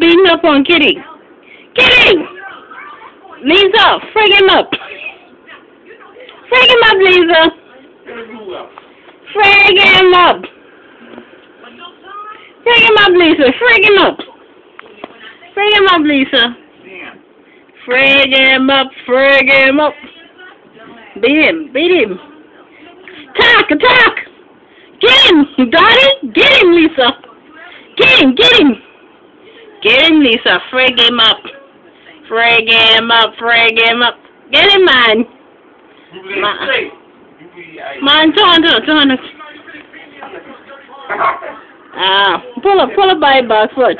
Beating up on Kitty. Kitty! Lisa, frig him up. Frig him up, Lisa. Frig him up. Frig him up, Lisa. Frig him up. Frig him up, Lisa. Frig him up, frig him up. Beat him, beat him. Attack, attack! Get him, Daddy! Get him, Lisa! Get him, get him! Get him, Lisa. Frig him up. Frig him up, frig him up. Get him, man. Ma- Man, turn, turn, turn. Ah, pull up, pull up by back foot.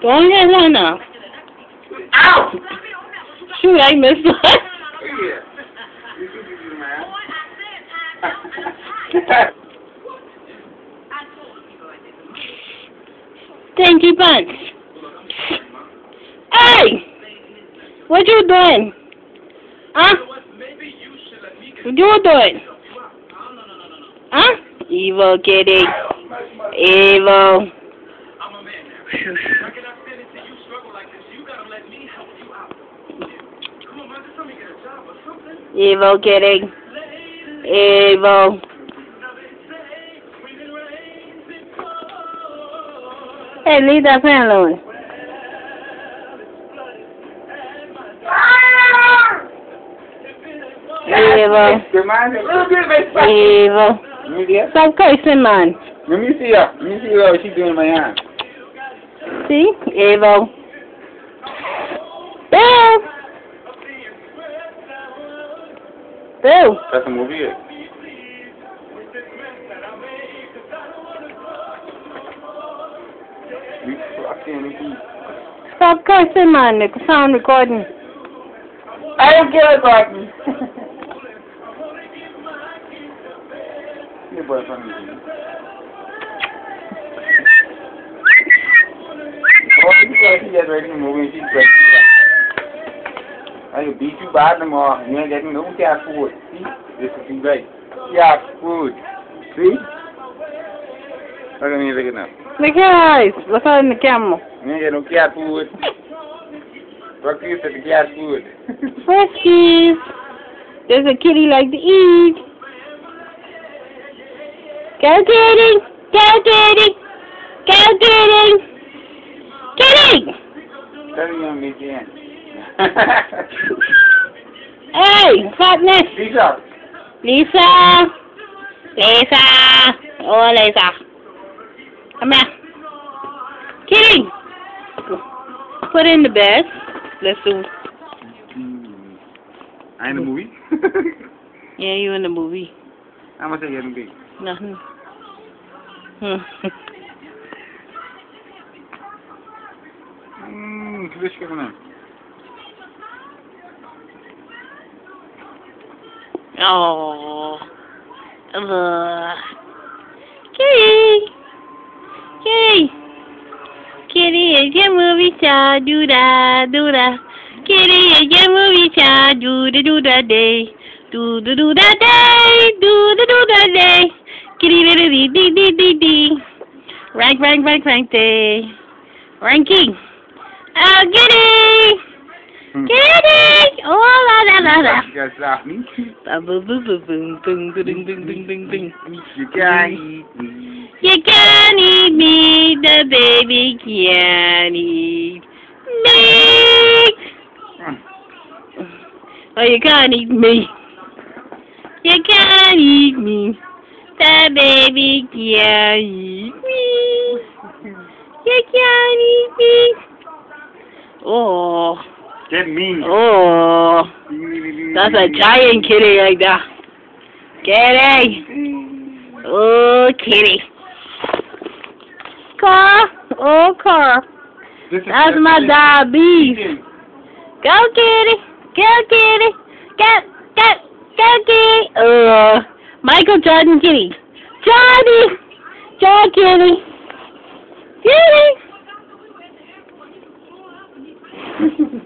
Don't get one now. Ow! Shoot, I missed one man. You Bunch. Hey! What you doing? Huh? What you doing? Huh? Evil kitty. Evil. Evil kitty. Evil. Hey, leave that fan alone. Evil. Good man. Little bit of respect. Evil. Stop cursing, man. Let me see her. Let me see what she's doing in my hand. See? Evil. Bill! Bill! That's a movie. You fucking Stop cursing, man. The sound recording. I don't care about me. Your boyfriend is in. Oh, you guys see that ready to move and she's Aí o bicho bate, mano. Minha gente não quer a cor. Esse aqui, velho. Que a cor. See? Look at me looking up. Look at eyes. Look out the camera. Nigga, não quer cat food. Fuck you, said the cat food. Friskies. There's a kitty like to eat. Go kitty. Go kitty. Go kitty. Kitty. Tell me on me again. Hey, fatness. Lisa. Lisa. Lisa. Oh, Lisa. Come here. Kitty. Put in the bed. Let's do. I in the movie? Yeah, you in the movie. How much are you getting big? Nothing. Hmm. Mmm, fish coming in. Oh. Ugh. Kitty. Kitty. Kitty is your movie star. Do da, do da. Kitty is your movie star. Do da, do da day. Do da, do da day. Do da, do da day. Kitty da da dee dee dee dee dee. Rank, rank, rank, rank day. Ranking. Oh, Kitty. Hmm. Kitty. Oh, la. You guys boom. You can't eat me. You can't eat me, the baby can't eat me. Oh, you can't eat me. You can't eat me, the baby can't eat me. You can't eat me. Oh, Get me. oh. That's a giant kitty right there. Kitty. Oh, kitty. Car. Oh, car. That's my diabetes. Go, kitty. Go, kitty. Go, go, go, kitty. Uh, Michael Jordan kitty. Johnny. John kitty. Kitty.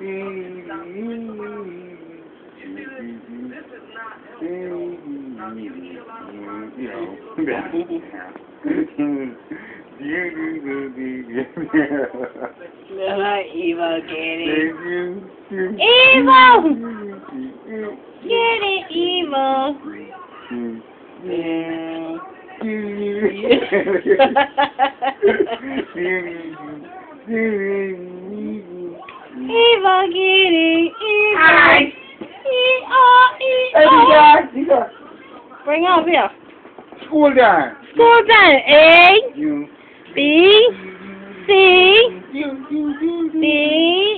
you know. Am I evil kitty? Evil! Kitty evil! Yeah. yeah. School time. School time. A. U. B. C. U. U. D.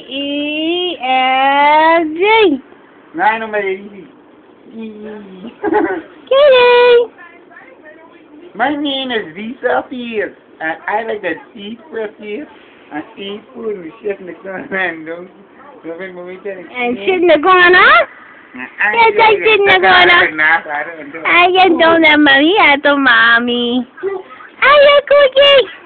E. F. G. Nine number E. Kitty. My name is Lisa Fields, and I like to eat fresh breakfast and eat food with Chef McDonald. And sitting in the corner. Yes, I did na Dora. Ayan daw na Maria mommy. I Ayan, cookie!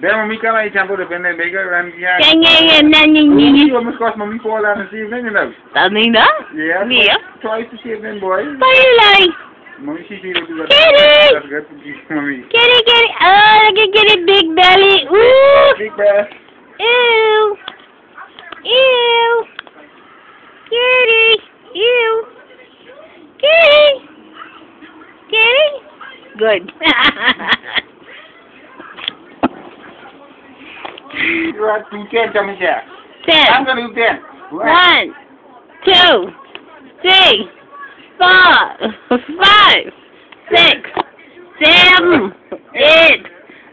There, mami ka may shampoo depende bigger than yeah. Yeah, yeah, you? yeah, yeah, yeah. You mommy for dollars this evening, you know. Something da? Yeah. Yeah. Twice this evening, boy. Bye, Eli. Mommy, she did it. Kitty. That's good, mommy. Kitty, kitty. Oh, look at kitty, big belly. Ooh. Big uh. breath. Ew. Ew. Good. You are two ten, Tommy Jack. Ten. I'm gonna do ten. One, two, three, four, five, six, seven, eight,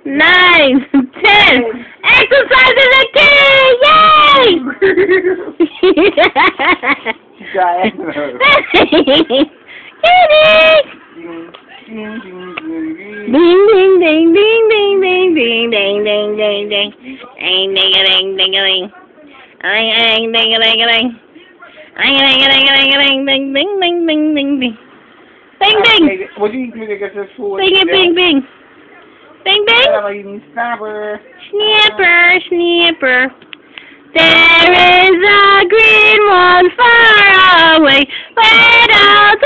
nine, ten. Exercise is a key! Yay! Kitty! Ring ring ding a ding a ding. Ring ring a ding a ding a ding ding ding ding ding ding ding. Bing uh, bing. What do you mean because food? Bing bing bing. Bing bing. Snapper. Snapper, snapper. There is a green one far away, but out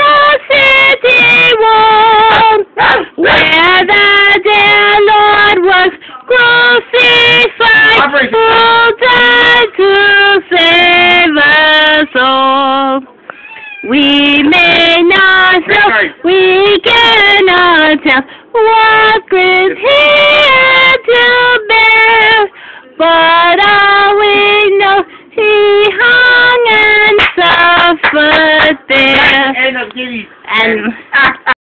we cannot tell what is here to bear, but all we know, he hung and suffered there. End of kitty. And